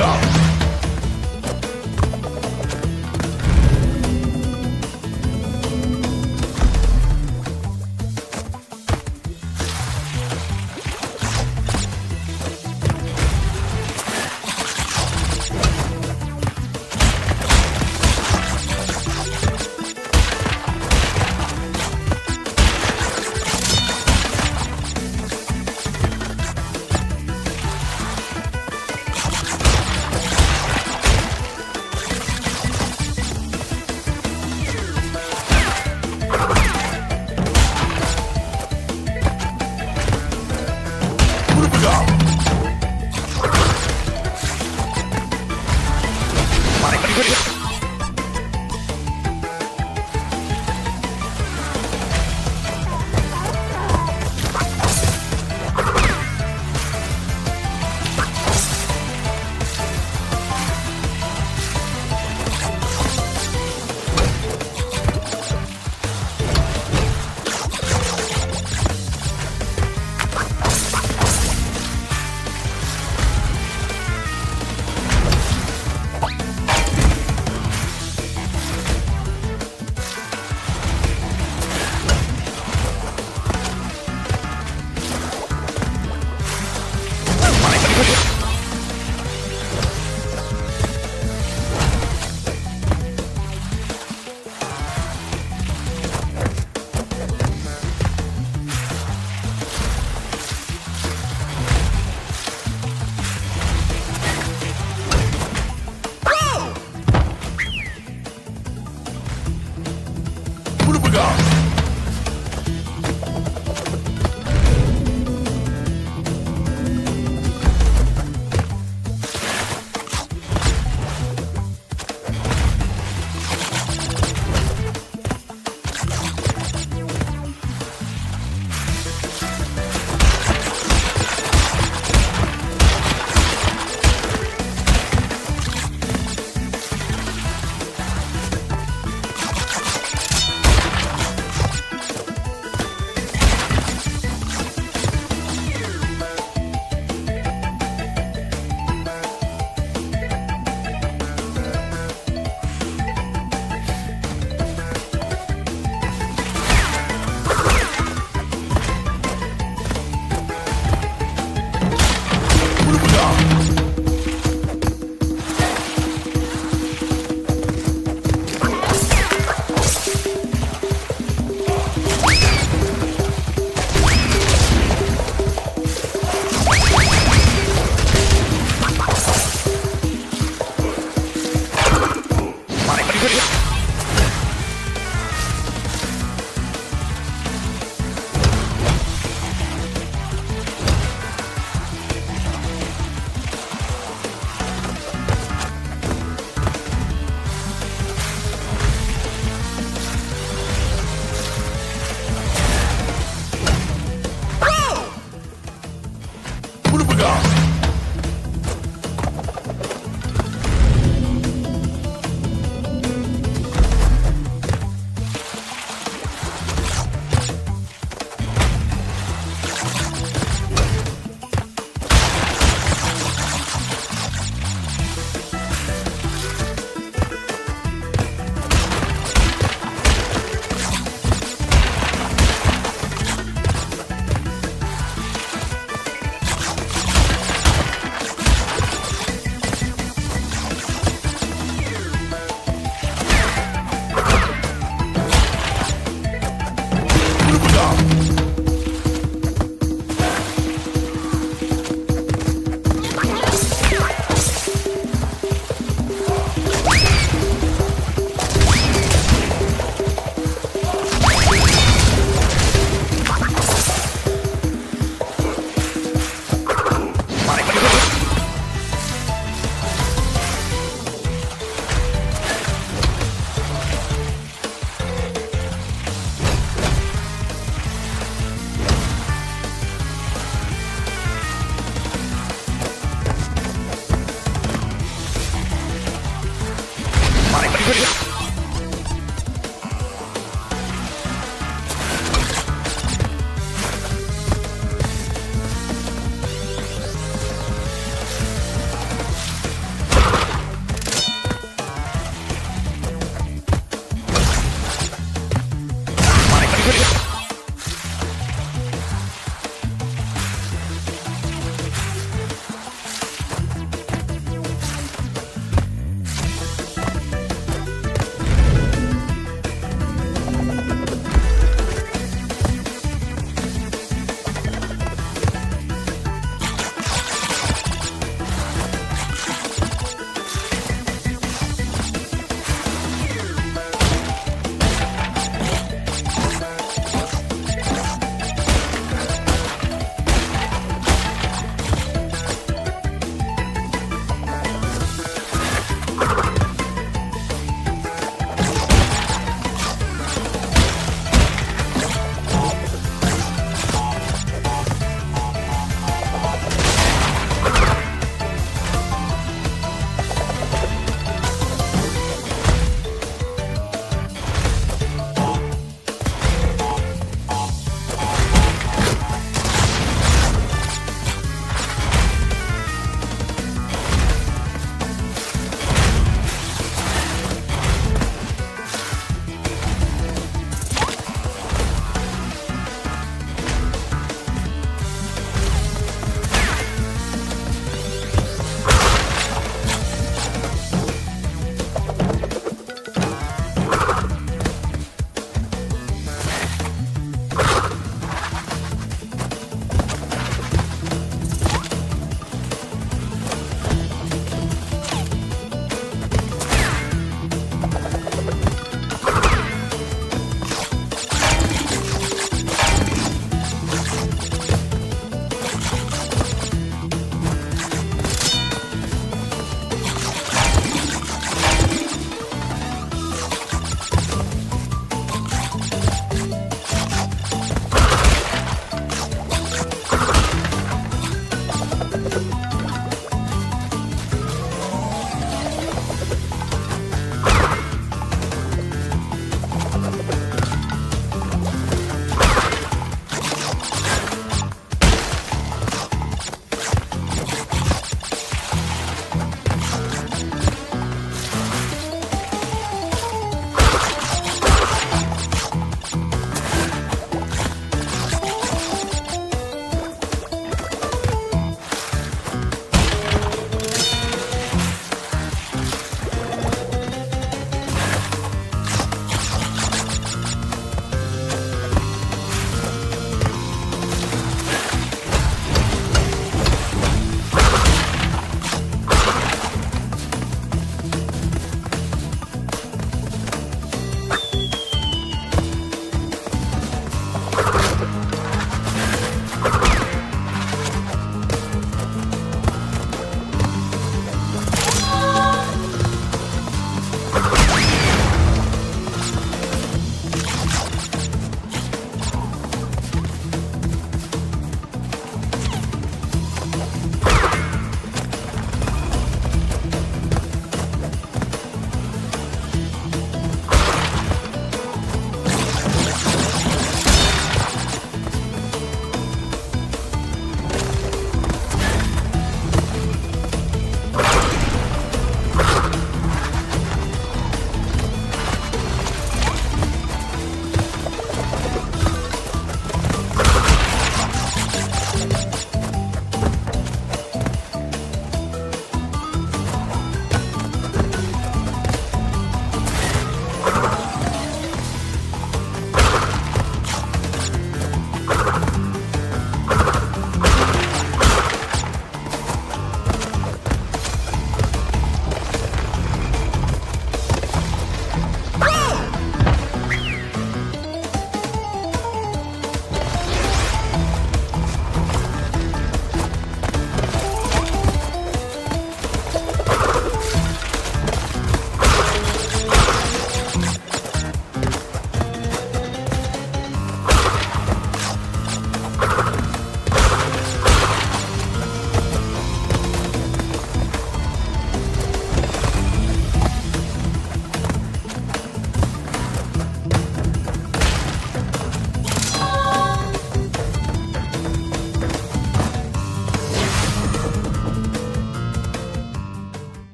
enough.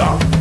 Stop!